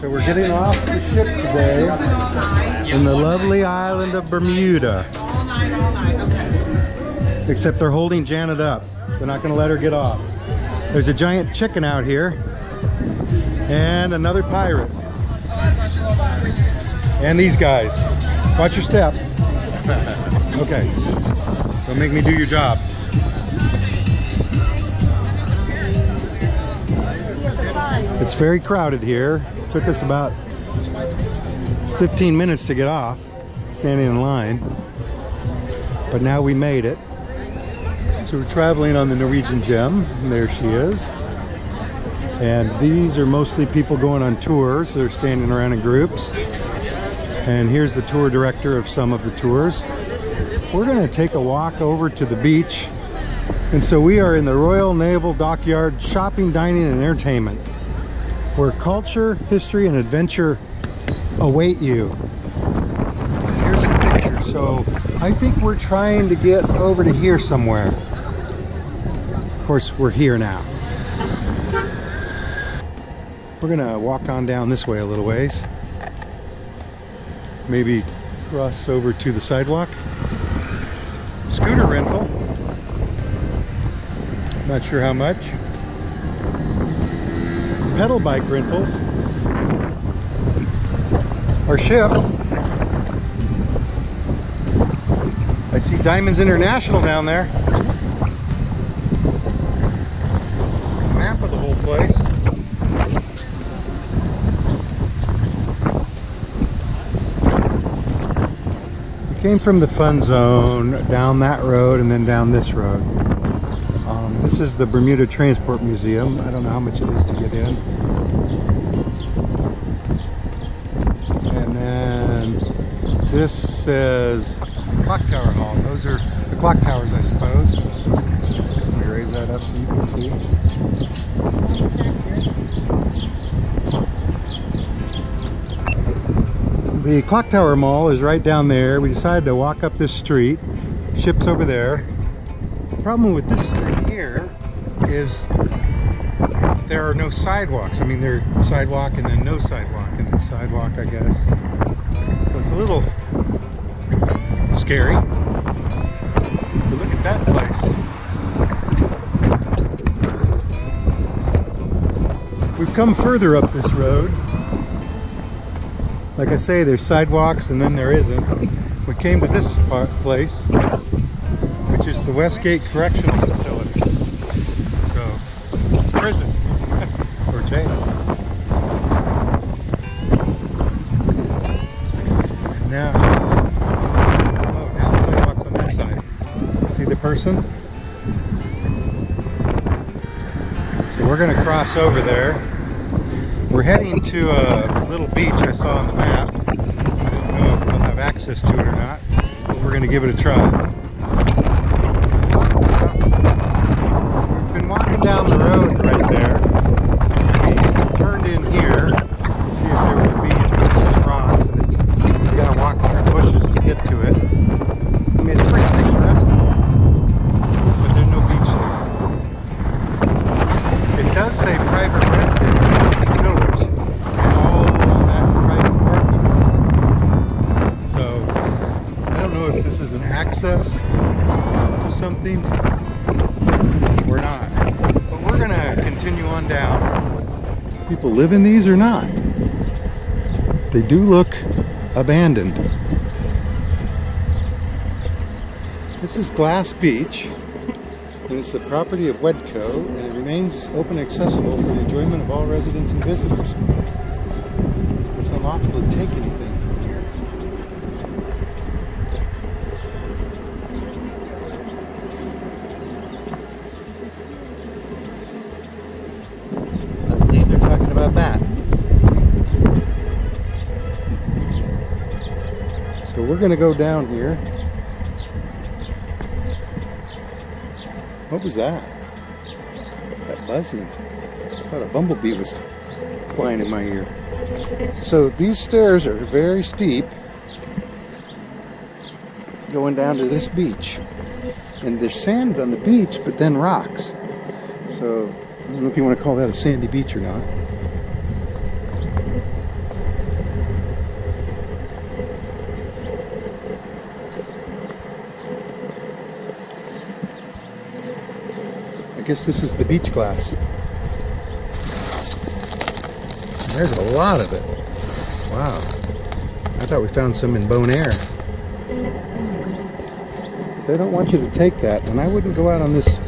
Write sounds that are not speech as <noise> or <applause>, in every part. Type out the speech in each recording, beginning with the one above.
So we're getting off the ship today in the lovely island of Bermuda. Except they're holding Janet up. They're not going to let her get off. There's a giant chicken out here and another pirate. And these guys. Watch your step. <laughs> Okay. Don't make me do your job. It's very crowded here. Took us about 15 minutes to get off, standing in line. But now we made it. So we're traveling on the Norwegian Gem. And there she is. And these are mostly people going on tours. They're standing around in groups. And here's the tour director of some of the tours. We're going to take a walk over to the beach. And so we are in the Royal Naval Dockyard Shopping, Dining, and Entertainment, where culture, history, and adventure await you. Here's a picture. So I think we're trying to get over to here somewhere. Of course, we're here now. We're gonna walk on down this way a little ways. Maybe cross over to the sidewalk. Scooter rental. Not sure how much. Pedal bike rentals. Our ship. I see Diamonds International down there. Map of the whole place. We came from the fun zone down that road and then down this road. This is the Bermuda Transport Museum. I don't know how much it is to get in. And then this says Clock Tower Hall. Those are the clock towers, I suppose. Let me raise that up so you can see. The Clock Tower Mall is right down there. We decided to walk up this street. Ship's over there. The problem with this street here is there are no sidewalks. I mean, there's sidewalk and then no sidewalk and then sidewalk, I guess. So it's a little scary. But look at that place. We've come further up this road. Like I say, there's sidewalks and then there isn't. We came to this part, place, is the Westgate Correctional Facility. So, prison <laughs> or jail. And now, oh, now the sidewalk's on that side. See the person? So we're going to cross over there. We're heading to a little beach I saw on the map. I don't know if we'll have access to it or not, but we're going to give it a try. This is an access um, to something or not. But we're gonna continue on down. People live in these or not? They do look abandoned. This is Glass Beach, and it's the property of Wedco, and it remains open and accessible for the enjoyment of all residents and visitors. It's unlawful to take anything from here. I believe they're talking about that. So we're going to go down here. What was that? That buzzing. I thought a bumblebee was flying in my ear. So these stairs are very steep going down to this beach. And there's sand on the beach, but then rocks. So I don't know if you want to call that a sandy beach or not. Guess this is the beach glass. There's a lot of it. Wow. I thought we found some in Bone Bonaire. They don't want you to take that, and I wouldn't go out on this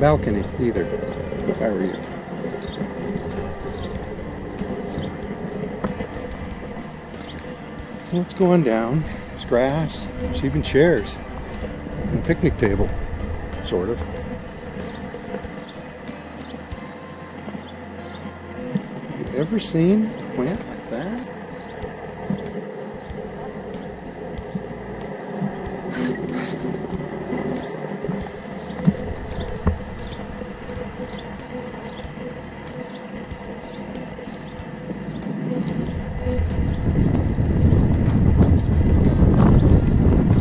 balcony either, if I were you. What's going down? There's grass. There's even chairs. And a picnic table, sort of. Ever seen a plant like that?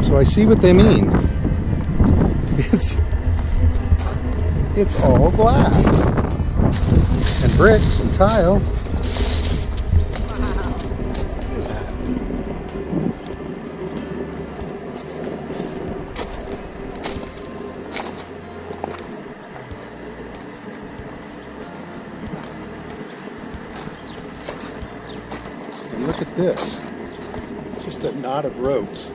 So I see what they mean. It's it's all glass and bricks and tile. This. Just a knot of ropes.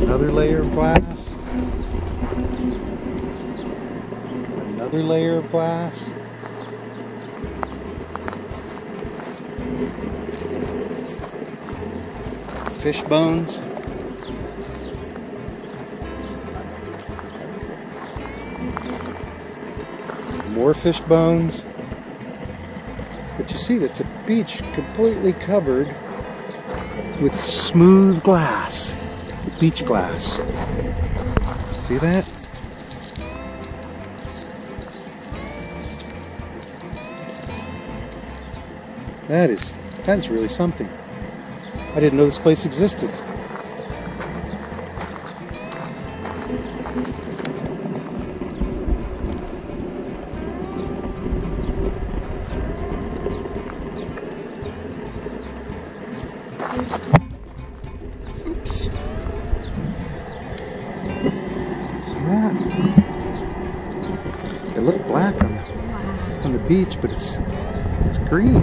Another layer of glass. Another layer of glass. Fish bones. More fish bones. But you see, that's a beach completely covered with smooth glass beach glass. See that? That is that is really something. I didn't know this place existed. Oops. See that? Black on the, on the beach, but it's it's green.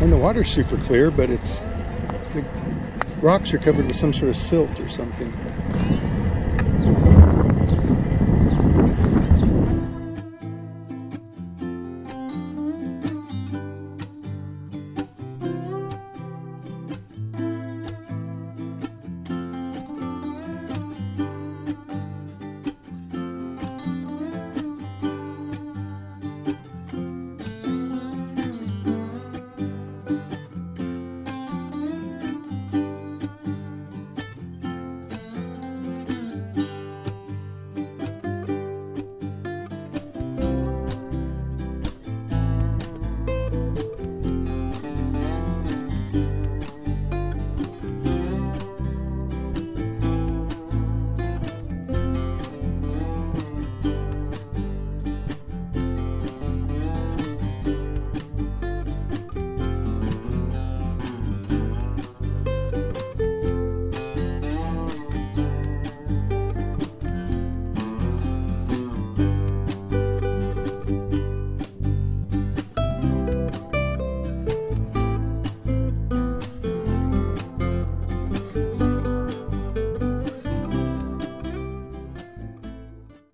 And the water's super clear, but it's the rocks are covered with some sort of silt or something.